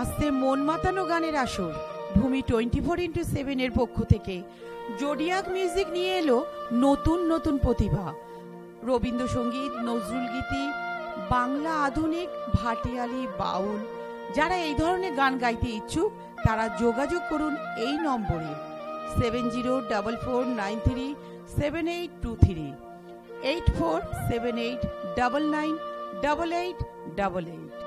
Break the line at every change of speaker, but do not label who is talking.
আসছে মন মাতানো গানের আসর। ভূমি টোয়েন্টি ফোর ইন্টু সেভেনের পক্ষ থেকে। জোডিয়াক মিউজিক নিয়ে এলো নতুন নতুন প্রতিভা। রবীন্দ্রসঙ্গীত, নজরুল গীতি, বাংলা আধুনিক, ভাটিয়ালি, বাউল। যারা এই ধরনের গান গাইতে ইচ্ছুক, তারা যোগাযোগ করুন এই নম্বরে। Seven zero double four nine three seven eight two three. Eight four seven eight double nine double eight double eight.